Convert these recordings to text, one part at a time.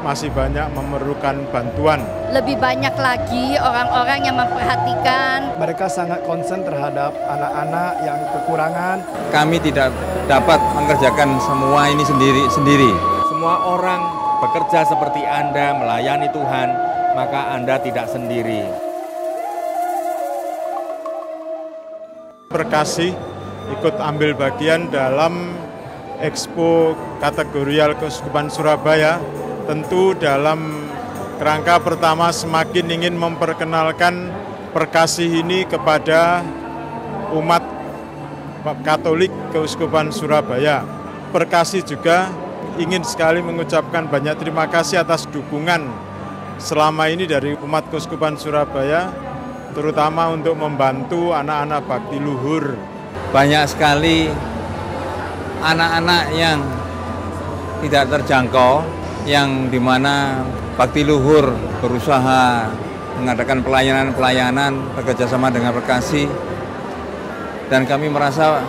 masih banyak memerlukan bantuan. Lebih banyak lagi orang-orang yang memperhatikan. Mereka sangat konsen terhadap anak-anak yang kekurangan. Kami tidak dapat mengerjakan semua ini sendiri-sendiri. Semua orang bekerja seperti Anda melayani Tuhan, maka Anda tidak sendiri. Perkasi ikut ambil bagian dalam Expo Kategorial Keuskupan Surabaya tentu dalam kerangka pertama semakin ingin memperkenalkan Perkasi ini kepada umat Katolik Keuskupan Surabaya. Perkasi juga ingin sekali mengucapkan banyak terima kasih atas dukungan selama ini dari umat Keuskupan Surabaya terutama untuk membantu anak-anak bakti luhur. Banyak sekali anak-anak yang tidak terjangkau, yang di mana bakti luhur berusaha mengadakan pelayanan-pelayanan bekerjasama dengan Bekasi, dan kami merasa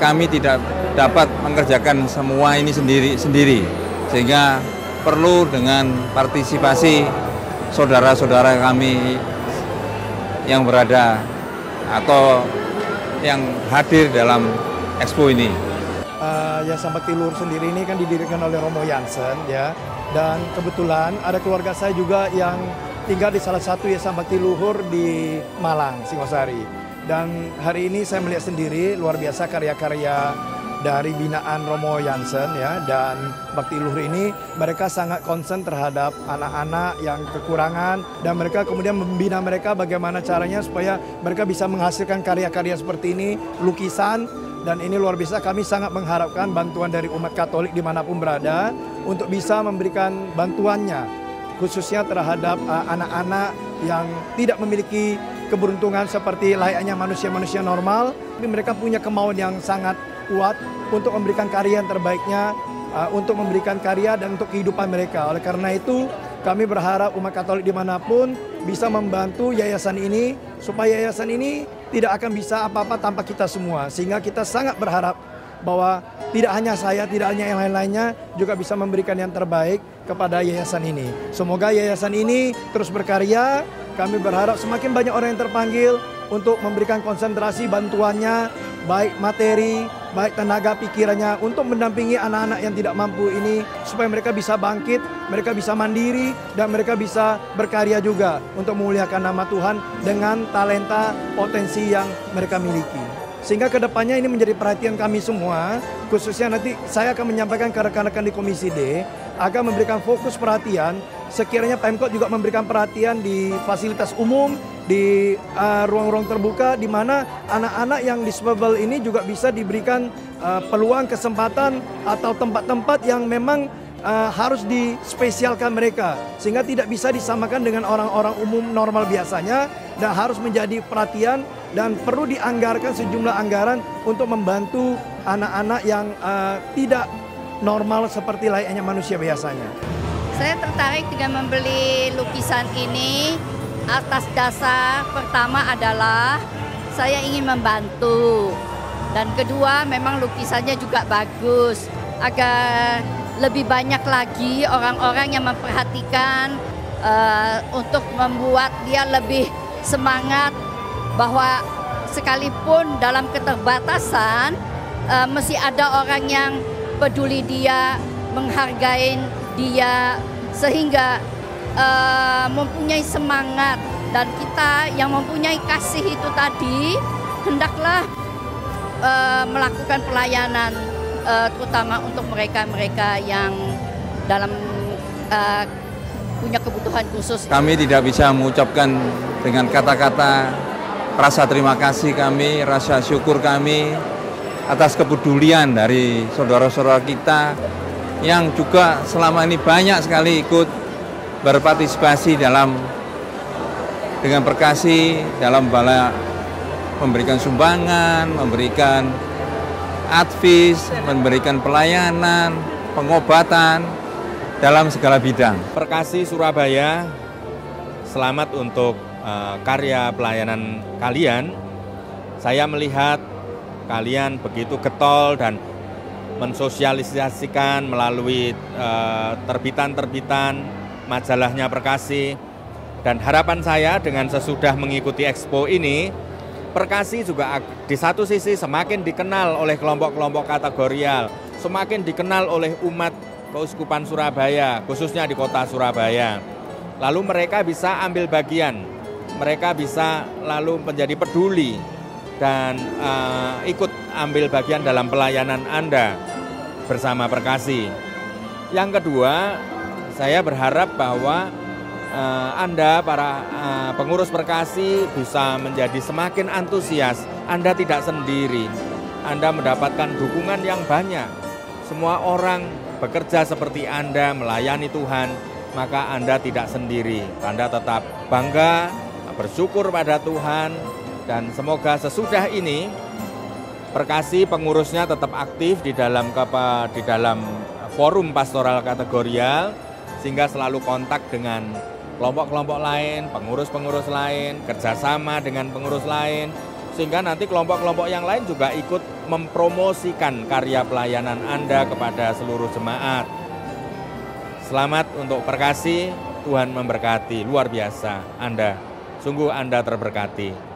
kami tidak dapat mengerjakan semua ini sendiri sendiri sehingga perlu dengan partisipasi saudara-saudara kami yang berada atau yang hadir dalam expo ini. Yayasan Bakti Luhur sendiri ini kan didirikan oleh Romo Jansen ya. Dan kebetulan ada keluarga saya juga yang tinggal di salah satu Yayasan Bakti Luhur di Malang, Singosari. Dan hari ini saya melihat sendiri luar biasa karya-karya dari binaan Romo Jansen ya dan Bakti Luhur ini mereka sangat konsen terhadap anak-anak yang kekurangan dan mereka kemudian membina mereka bagaimana caranya supaya mereka bisa menghasilkan karya-karya seperti ini lukisan dan ini luar biasa kami sangat mengharapkan bantuan dari umat Katolik di mana pun berada untuk bisa memberikan bantuannya khususnya terhadap anak-anak uh, yang tidak memiliki keberuntungan seperti layaknya manusia-manusia normal tapi mereka punya kemauan yang sangat kuat untuk memberikan karya yang terbaiknya, uh, untuk memberikan karya dan untuk kehidupan mereka. Oleh karena itu, kami berharap umat Katolik di mana pun bisa membantu yayasan ini supaya yayasan ini tidak akan bisa apa-apa tanpa kita semua. Sehingga kita sangat berharap bahwa tidak hanya saya, tidak hanya yang lain-lainnya juga bisa memberikan yang terbaik kepada yayasan ini. Semoga yayasan ini terus berkarya. Kami berharap semakin banyak orang yang terpanggil untuk memberikan konsentrasi bantuannya, baik materi, baik tenaga pikirannya untuk mendampingi anak-anak yang tidak mampu ini supaya mereka bisa bangkit, mereka bisa mandiri dan mereka bisa berkarya juga untuk memuliakan nama Tuhan dengan talenta potensi yang mereka miliki. Sehingga ke depannya ini menjadi perhatian kami semua, khususnya nanti saya akan menyampaikan ke rekan-rekan di Komisi D agar memberikan fokus perhatian sekiranya Pemkot juga memberikan perhatian di fasilitas umum di uh, ruang-ruang uh, terbuka di mana anak-anak yang disable ini juga bisa diberikan uh, peluang kesempatan atau tempat-tempat yang memang uh, harus dispesialkan mereka sehingga tidak bisa disamakan dengan orang-orang umum normal biasanya dan harus menjadi perhatian dan perlu dianggarkan sejumlah anggaran untuk membantu anak-anak yang uh, tidak normal seperti layaknya manusia biasanya. Saya tertarik dengan membeli lukisan ini. Atas dasar pertama adalah saya ingin membantu. Dan kedua memang lukisannya juga bagus. Agar lebih banyak lagi orang-orang yang memperhatikan uh, untuk membuat dia lebih semangat bahwa sekalipun dalam keterbatasan uh, mesti ada orang yang peduli dia menghargai dia sehingga uh, mempunyai semangat dan kita yang mempunyai kasih itu tadi hendaklah uh, melakukan pelayanan uh, terutama untuk mereka-mereka yang dalam uh, punya kebutuhan khusus. Kami tidak bisa mengucapkan dengan kata-kata rasa terima kasih kami, rasa syukur kami atas kepedulian dari saudara-saudara kita yang juga selama ini banyak sekali ikut berpartisipasi dalam dengan Perkasi dalam bala memberikan sumbangan, memberikan advis, memberikan pelayanan, pengobatan dalam segala bidang. Perkasi Surabaya, selamat untuk uh, karya pelayanan kalian. Saya melihat kalian begitu getol dan mensosialisasikan melalui eh, terbitan-terbitan majalahnya Perkasi. Dan harapan saya dengan sesudah mengikuti expo ini, Perkasi juga di satu sisi semakin dikenal oleh kelompok-kelompok kategorial, semakin dikenal oleh umat Keuskupan Surabaya, khususnya di kota Surabaya. Lalu mereka bisa ambil bagian, mereka bisa lalu menjadi peduli dan eh, ikut ambil bagian dalam pelayanan Anda bersama Perkasi. Yang kedua, saya berharap bahwa eh, Anda para eh, pengurus Perkasi bisa menjadi semakin antusias. Anda tidak sendiri. Anda mendapatkan dukungan yang banyak. Semua orang bekerja seperti Anda melayani Tuhan, maka Anda tidak sendiri. Anda tetap bangga, bersyukur pada Tuhan dan semoga sesudah ini Perkasi pengurusnya tetap aktif di dalam kepa, di dalam forum pastoral kategorial sehingga selalu kontak dengan kelompok-kelompok lain, pengurus-pengurus lain, kerjasama dengan pengurus lain, sehingga nanti kelompok-kelompok yang lain juga ikut mempromosikan karya pelayanan Anda kepada seluruh jemaat. Selamat untuk Perkasi, Tuhan memberkati, luar biasa Anda, sungguh Anda terberkati.